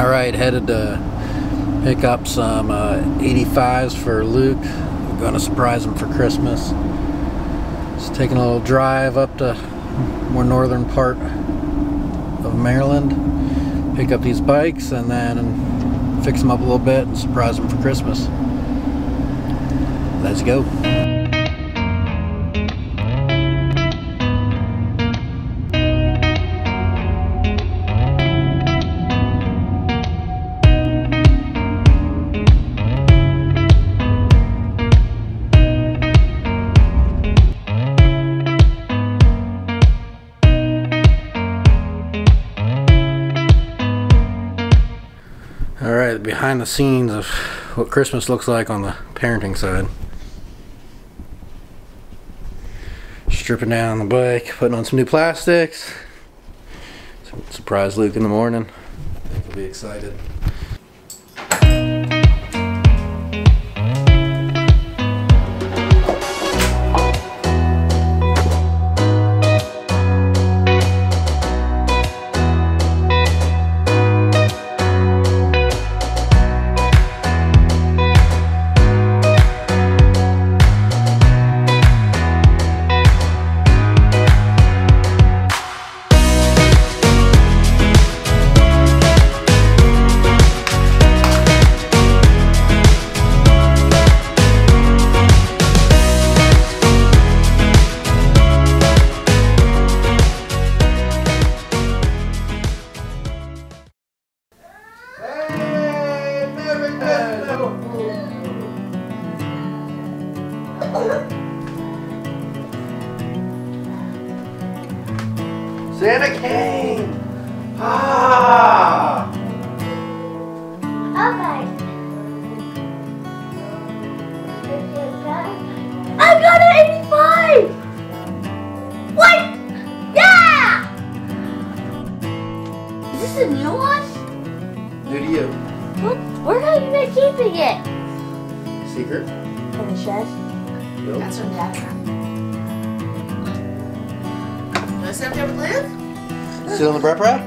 All right, headed to pick up some uh, 85s for Luke. I'm going to surprise him for Christmas. Just taking a little drive up to more northern part of Maryland. Pick up these bikes and then fix them up a little bit and surprise him for Christmas. Let's go. Behind the scenes of what Christmas looks like on the parenting side. Stripping down the bike, putting on some new plastics. Surprise Luke in the morning. I think he'll be excited. Santa came! Ah! Okay. I got an 85! What? Yeah! Is this a new one? New to you. What? Where are you been keeping it? Secret? In the shed. That's from Dad. Does that have to live? Still in the prep rack?